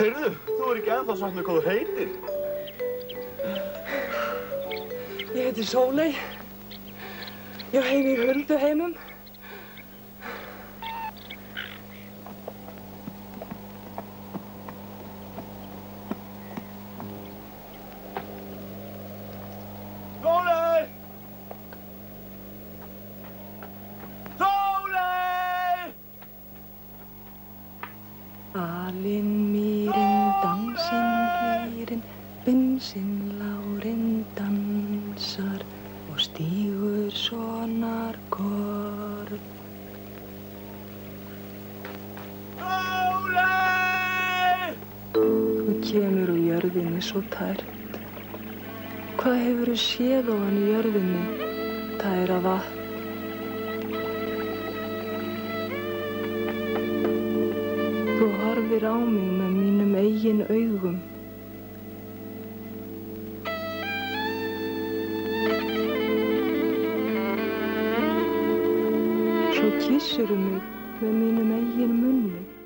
ekki ennþá sagt mér hvað þú heitir. Ég heiti Sóley. Ég heim í Huldu Alinn mýrin, dansinn hlýrin, binsinn lárin dansar og stígur sonar korn. Sóley! Þú kemur úr jörðinni svo tært. Hvað hefur þú séð ofan í jörðinni, tæra vatn? Þú horfir á mig með mínum eigin augum. Svo kissur mig með mínum eigin munni.